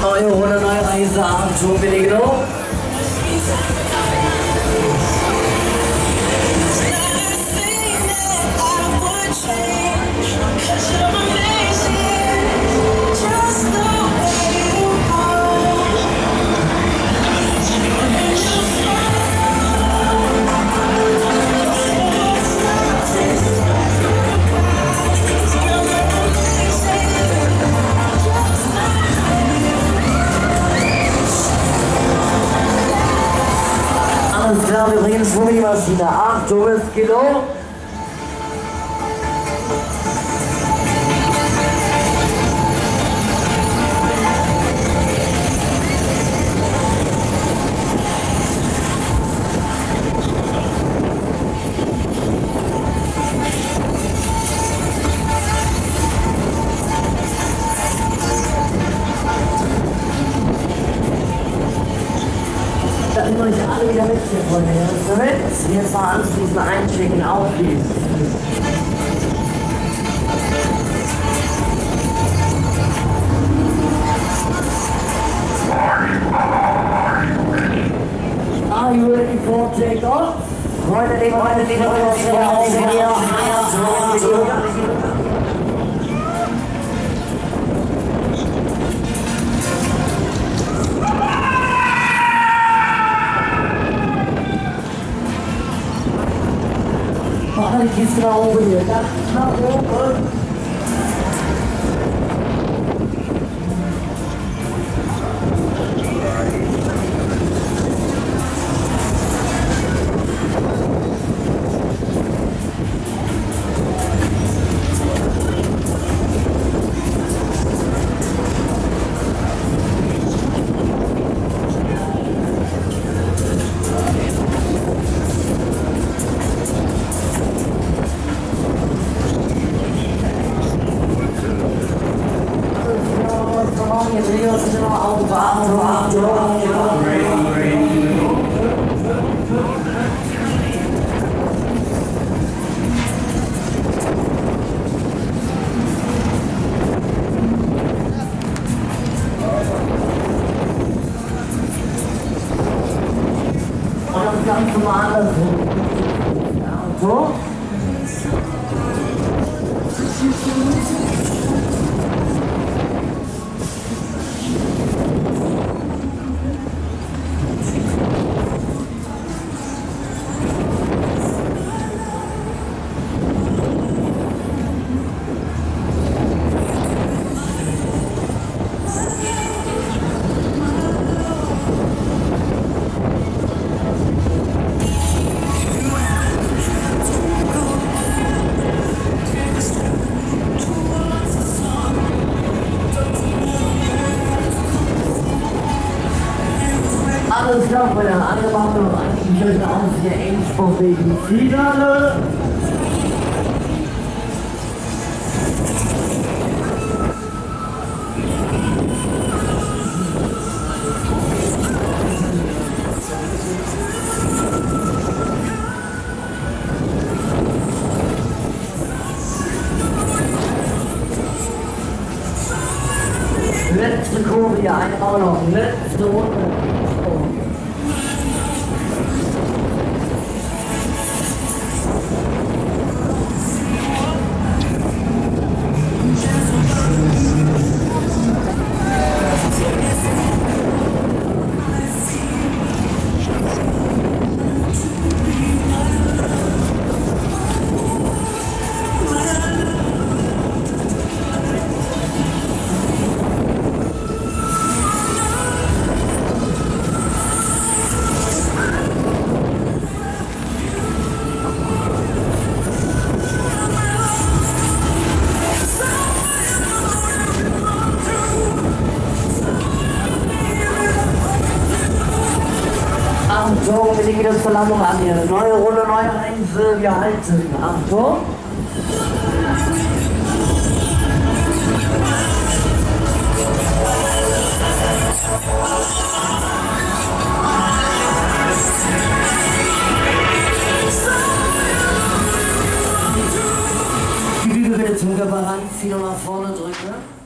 Oh, you wanna know my arms, you? Klar, wir bringen Schwung in die Maschine. Achtung, es geht hoch. Euch alle wieder mit hier, Freunde. Hörst du mit? Jetzt mal anschließend einchecken, aufschließen. Are you ready for takeoff? Freunde, liebe Freunde, liebe Freunde, Mach mal Anarchist now over here. That's not your birth. ganz normaler go. alles klar bei der Anwendung angeschlossen auf der wegen Finale. letzte Kurve hier einmal noch, letzte Runde. sich wieder zur Verlandung an hier. Neue Runde, neue Einzel, wir halten. Achtung. Bitte zum Körper ranziehen und nach vorne drücken.